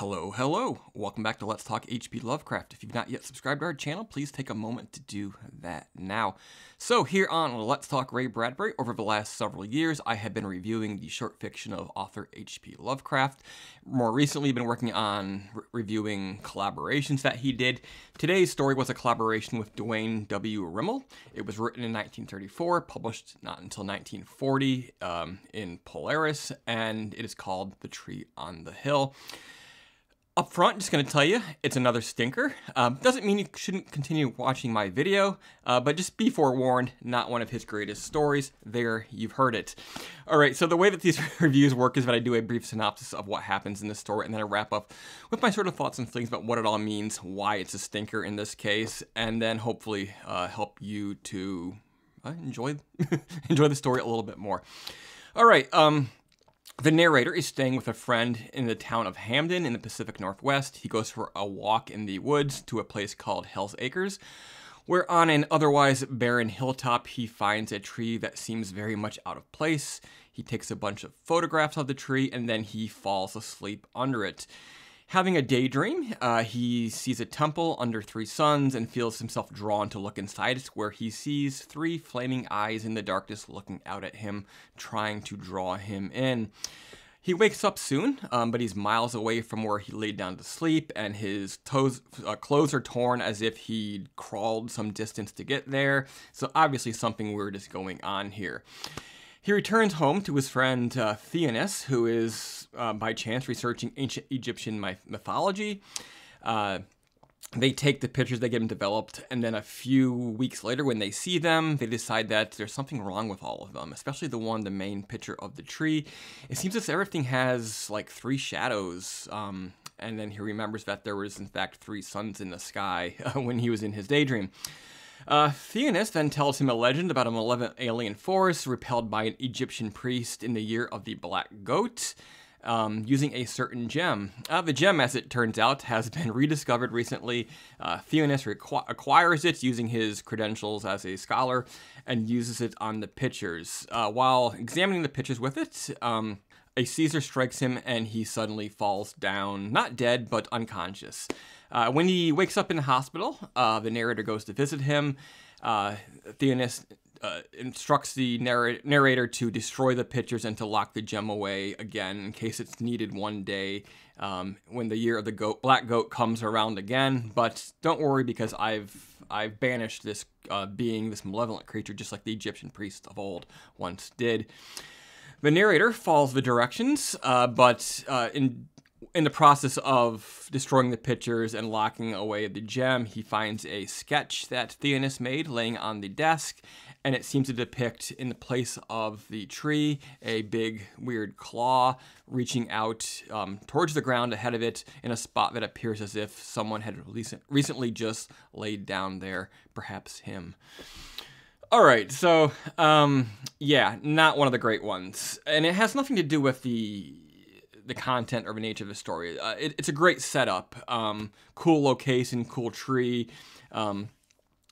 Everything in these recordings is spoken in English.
Hello, hello. Welcome back to Let's Talk HP Lovecraft. If you've not yet subscribed to our channel, please take a moment to do that now. So, here on Let's Talk Ray Bradbury, over the last several years, I have been reviewing the short fiction of author H.P. Lovecraft. More recently, been working on re reviewing collaborations that he did. Today's story was a collaboration with Duane W. Rimel. It was written in 1934, published not until 1940 um, in Polaris, and it is called The Tree on the Hill. Up front, just to tell you, it's another stinker. Um, doesn't mean you shouldn't continue watching my video, uh, but just be forewarned, not one of his greatest stories. There, you've heard it. All right, so the way that these reviews work is that I do a brief synopsis of what happens in the story, and then I wrap up with my sort of thoughts and things about what it all means, why it's a stinker in this case, and then hopefully uh, help you to uh, enjoy enjoy the story a little bit more. All right, um, the narrator is staying with a friend in the town of Hampden in the Pacific Northwest. He goes for a walk in the woods to a place called Hell's Acres, where on an otherwise barren hilltop he finds a tree that seems very much out of place. He takes a bunch of photographs of the tree and then he falls asleep under it. Having a daydream, uh, he sees a temple under three suns and feels himself drawn to look inside where he sees three flaming eyes in the darkness looking out at him, trying to draw him in. He wakes up soon, um, but he's miles away from where he laid down to sleep, and his toes, uh, clothes are torn as if he'd crawled some distance to get there. So obviously something weird is going on here. He returns home to his friend uh, Theunis, who is, uh, by chance, researching ancient Egyptian mythology. Uh, they take the pictures they get them developed, and then a few weeks later, when they see them, they decide that there's something wrong with all of them, especially the one, the main picture of the tree. It seems as everything has like three shadows. Um, and then he remembers that there was, in fact, three suns in the sky when he was in his daydream. Uh, Theunis then tells him a legend about a malevolent alien force repelled by an Egyptian priest in the year of the Black Goat. Um, using a certain gem. Uh, the gem, as it turns out, has been rediscovered recently. Uh, Theunis acquires it using his credentials as a scholar and uses it on the pictures. Uh, while examining the pictures with it, um, a Caesar strikes him and he suddenly falls down, not dead, but unconscious. Uh, when he wakes up in the hospital, uh, the narrator goes to visit him. Uh, Theunis uh, instructs the narr- narrator to destroy the pictures and to lock the gem away again in case it's needed one day um, when the year of the goat, black goat comes around again. But don't worry because I've I've banished this uh, being, this malevolent creature, just like the Egyptian priests of old once did. The narrator follows the directions, uh, but uh, in in the process of destroying the pictures and locking away the gem, he finds a sketch that Theunis made laying on the desk, and it seems to depict, in the place of the tree, a big, weird claw reaching out um, towards the ground ahead of it in a spot that appears as if someone had recently just laid down there, perhaps him. All right, so um, yeah, not one of the great ones, and it has nothing to do with the the content or the nature of the story. Uh, it, it's a great setup, um, cool location, cool tree, um,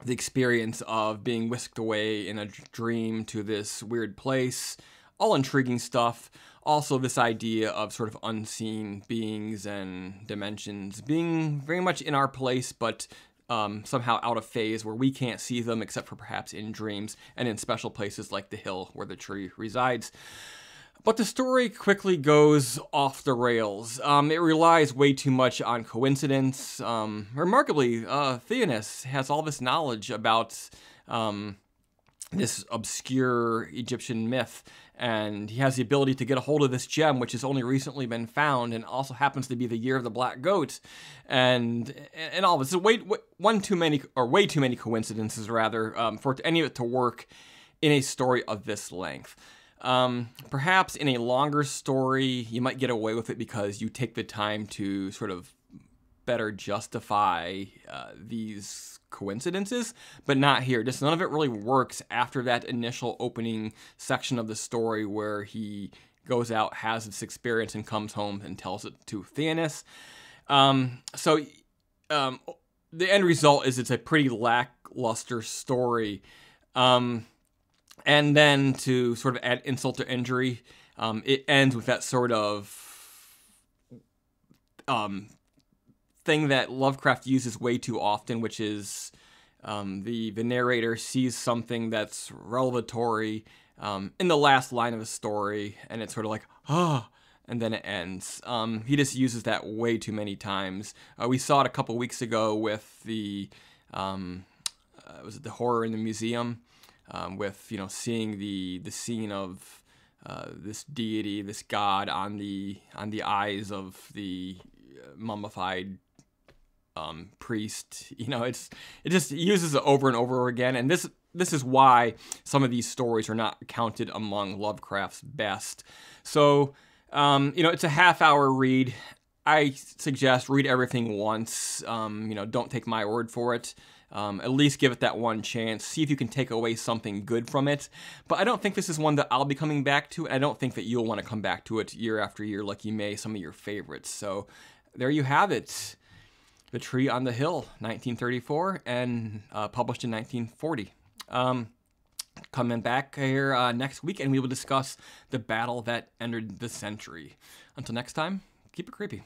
the experience of being whisked away in a dream to this weird place, all intriguing stuff. Also, this idea of sort of unseen beings and dimensions being very much in our place, but um, somehow out of phase where we can't see them except for perhaps in dreams and in special places like the hill where the tree resides. But the story quickly goes off the rails. Um, it relies way too much on coincidence. Um, remarkably, uh, Theunis has all this knowledge about um, this obscure Egyptian myth, and he has the ability to get a hold of this gem, which has only recently been found, and also happens to be the year of the black goat, and and all this is way, way one too many or way too many coincidences rather um, for any of it to work in a story of this length. Um, perhaps in a longer story, you might get away with it because you take the time to sort of better justify uh, these coincidences, but not here. Just none of it really works after that initial opening section of the story where he goes out, has this experience, and comes home and tells it to Theunis. Um, so um, the end result is it's a pretty lackluster story. Um, and then to sort of add insult to injury, um, it ends with that sort of um, thing that Lovecraft uses way too often, which is um, the the narrator sees something that's revelatory um, in the last line of the story, and it's sort of like ah. and then it ends. Um, he just uses that way too many times. Uh, we saw it a couple weeks ago with the um, uh, was it the horror in the museum, um, with you know seeing the the scene of uh, this deity, this god on the on the eyes of the uh, mummified um, priest. You know, it's it just uses it over and over again, and this this is why some of these stories are not counted among Lovecraft's best. So, um, you know, it's a half hour read. I suggest read everything once. Um, you know, don't take my word for it. Um, at least give it that one chance. See if you can take away something good from it. But I don't think this is one that I'll be coming back to. and I don't think that you'll want to come back to it year after year like you may some of your favorites. So there you have it. The Tree on the Hill, 1934, and uh, published in 1940. Um, coming back here uh, next week, and we will discuss the battle that ended the century. Until next time, keep it creepy.